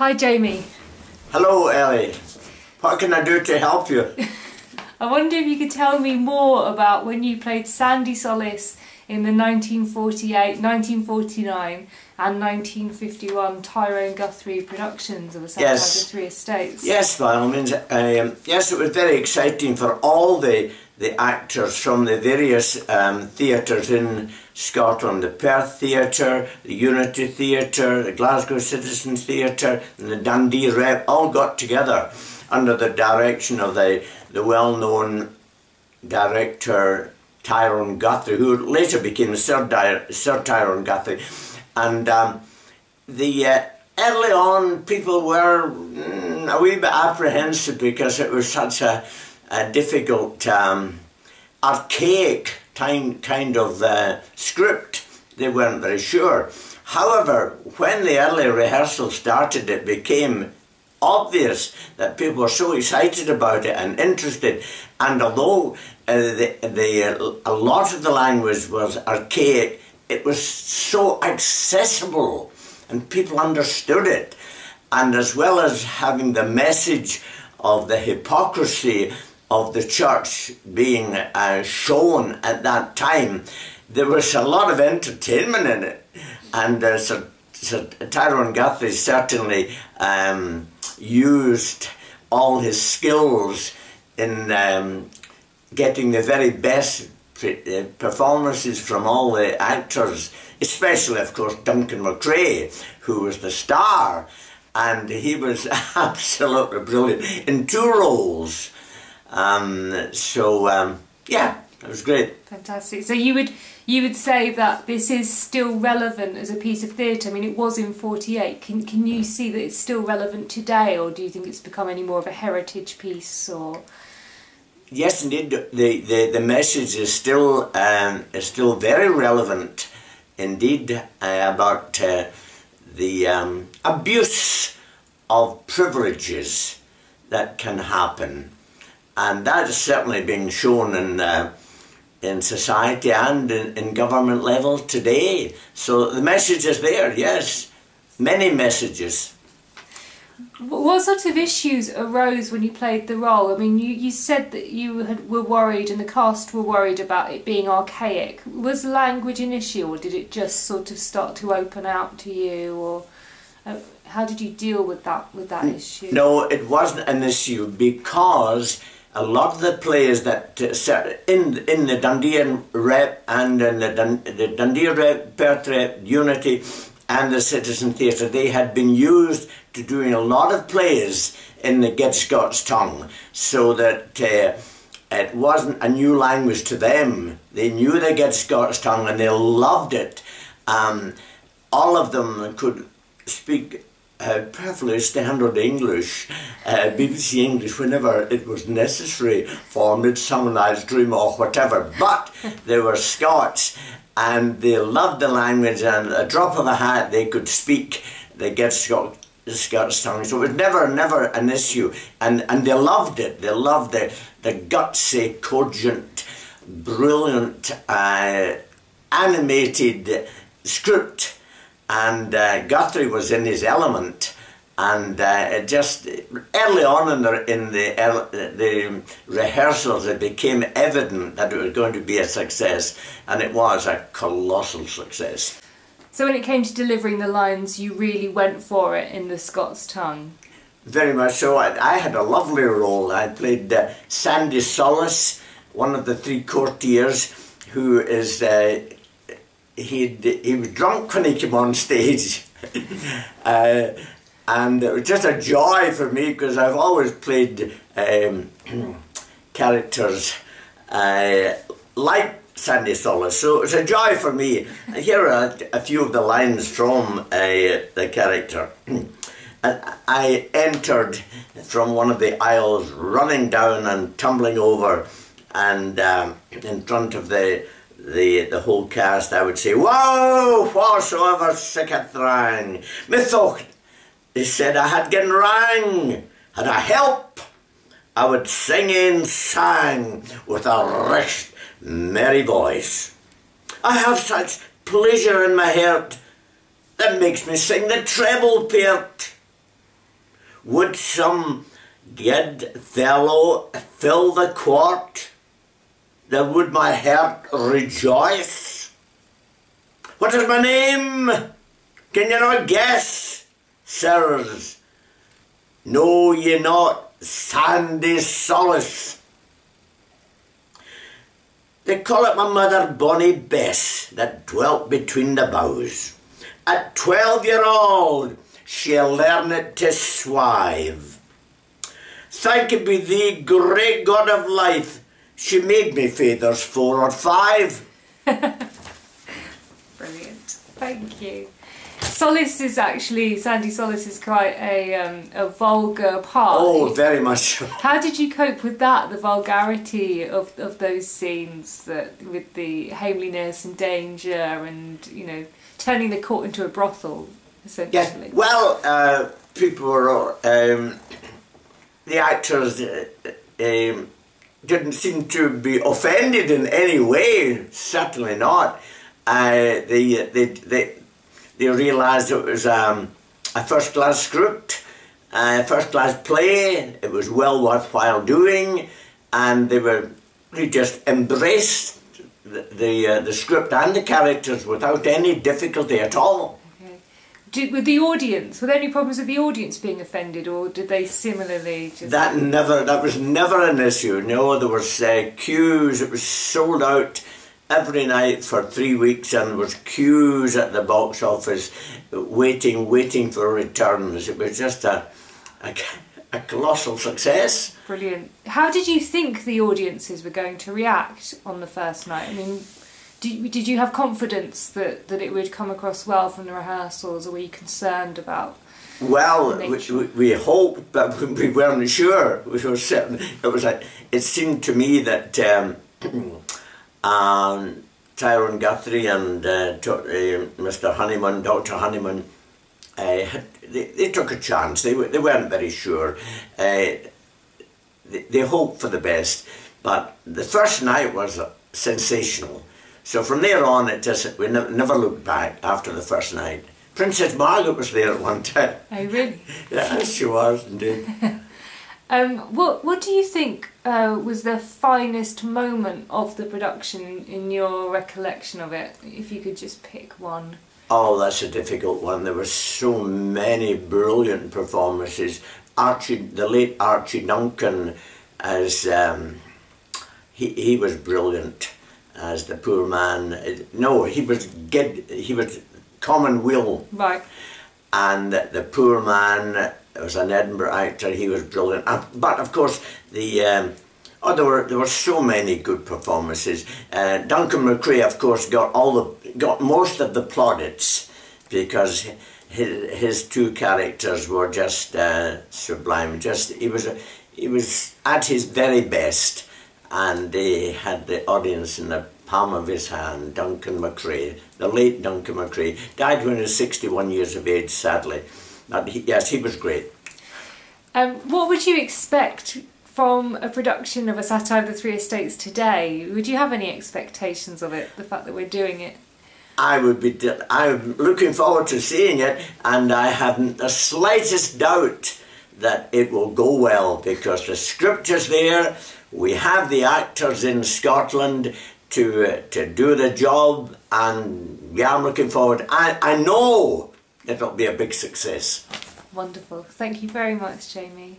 Hi, Jamie. Hello, Ellie. What can I do to help you? I wonder if you could tell me more about when you played Sandy Solace in the 1948, 1949 and 1951 Tyrone Guthrie productions of the Sound Yes. of Three Estates. Yes, by all means. Um, yes, it was very exciting for all the, the actors from the various um, theatres in Scotland. The Perth Theatre, the Unity Theatre, the Glasgow Citizen Theatre and the Dundee Rep all got together under the direction of the, the well-known director Tyrone Guthrie, who later became Sir, Di- Sir Tyrone Guthrie. And um, the uh, early on people were mm, a wee bit apprehensive because it was such a, a difficult, um, archaic kind, kind of uh, script. They weren't very sure. However, when the early rehearsal started, it became obvious that people were so excited about it and interested. And although uh, the, the, a lot of the language was archaic, it was so accessible and people understood it. And as well as having the message of the hypocrisy of the church being uh, shown at that time, there was a lot of entertainment in it. And uh, Sir, Sir Tyrone Guthrie certainly um, used all his skills in um, getting the very best uh, performances from all the actors, especially, of course, Duncan Macrae, who was the star. And he was absolutely brilliant in two roles. Um, so, um, yeah, it was great. Fantastic. So you would you would say that this is still relevant as a piece of theatre. I mean, it was in '48. Can can you see that it's still relevant today, or do you think it's become any more of a heritage piece? Or Yes, indeed. The, the, the message is still um, is still very relevant, indeed, uh, about uh, the um, abuse of privileges that can happen, and that has certainly been shown in uh, in society and in, in government level today. So the message is there. Yes, many messages. What sort of issues arose when you played the role? I mean, you, you said that you had, were worried and the cast were worried about it being archaic. Was language an issue, or did it just sort of start to open out to you, or uh, how did you deal with that with that issue? No, it wasn't an issue because a lot of the players that uh, in in the Dundee Rep and in the, Dun- the Dundee Rep, Perth Rep, Unity, and the Citizen Theatre, they had been used to doing a lot of plays in the Get Scots tongue, so that. Uh, it wasn't a new language to them. They knew the Get Scots tongue and they loved it. Um, all of them could speak uh, perfectly standard English, uh, BBC English, whenever it was necessary for Midsummer Night's Dream or whatever. But they were Scots and they loved the language and a drop of a hat they could speak the Get Scot- Scots tongue. So it was never, never an issue. And, and they loved it. They loved the, the gutsy, cogent, brilliant, uh, animated script and uh, Guthrie was in his element. And uh, it just early on in the in the, the rehearsals, it became evident that it was going to be a success, and it was a colossal success. So when it came to delivering the lines, you really went for it in the Scots tongue. Very much so. I, I had a lovely role. I played uh, Sandy Solace, one of the three courtiers, who is uh, he he was drunk when he came on stage, uh, and it was just a joy for me because I've always played um, characters uh, like Sandy Solace, so it's a joy for me. Here are a few of the lines from uh, the character. I entered from one of the aisles, running down and tumbling over, and um, in front of the the the whole cast, I would say, "Whoa, whatsoever sicketh rang, methought," they said, "I had gotten rang, had I help, I would sing and sang with a rich, merry voice. I have such pleasure in my heart that makes me sing the treble part." Would some good fellow fill the court? Then would my heart rejoice? What is my name? Can you not guess, sirs? Know ye not Sandy Solace? They call it my mother Bonnie Bess that dwelt between the boughs. At twelve year old she learned to swive. Thanked be thee, great God of life, she made me feathers four or five. Brilliant. Thank you. Solace is actually Sandy Solace is quite a um, a vulgar part. Oh, very much. How did you cope with that? The vulgarity of, of those scenes that with the homeliness and danger and you know turning the court into a brothel essentially. Yeah, well, uh, people were um, the actors uh, um, didn't seem to be offended in any way. Certainly not. Uh, they, they, they, they realised it was um, a first class script, a first class play, it was well worthwhile doing, and they were they just embraced the the, uh, the script and the characters without any difficulty at all. Did, with the audience, were there any problems with the audience being offended, or did they similarly just? That never, that was never an issue. No, there was uh, queues. It was sold out every night for three weeks, and there was queues at the box office, waiting, waiting for returns. It was just a, a, a colossal success. Brilliant. How did you think the audiences were going to react on the first night? I mean, did, did you have confidence that, that it would come across well from the rehearsals, or were you concerned about? Well, we, we, hoped, but we weren't sure. We were certain. It was like it seemed to me that um, um, Tyrone Guthrie and uh, uh, Mr. Honeyman, Dr. Honeyman, uh, had, they, they took a chance. They, they weren't very sure. Uh, they, they hoped for the best, but the first night was sensational. So from there on, it just we ne- never looked back after the first night. Princess Margaret was there at one time. Oh, really? Yes, she was indeed. Um, what What do you think uh, was the finest moment of the production in your recollection of it? If you could just pick one. Oh, that's a difficult one. There were so many brilliant performances. Archie, the late Archie Duncan, as um, he he was brilliant as the poor man. No, he was Gid, he was Common Will, Right. and the poor man was an Edinburgh actor. He was brilliant. Uh, But of course, the um, oh, there were there were so many good performances. Uh, Duncan Macrae, of course, got all the got most of the plaudits because his his two characters were just uh, sublime. Just he was he was at his very best, and he had the audience in the palm of his hand. Duncan Macrae, the late Duncan Macrae, died when he was sixty one years of age. Sadly, but he, yes, he was great. Um, what would you expect from a production of A Satire of the Three Estates today? Would you have any expectations of it? The fact that we're doing it. I would be, I'm looking forward to seeing it, and I haven't the slightest doubt that it will go well because the script is there. We have the actors in Scotland to uh, to do the job, and yeah, I'm looking forward. I I know it'll be a big success. Wonderful. Thank you very much, Jamie.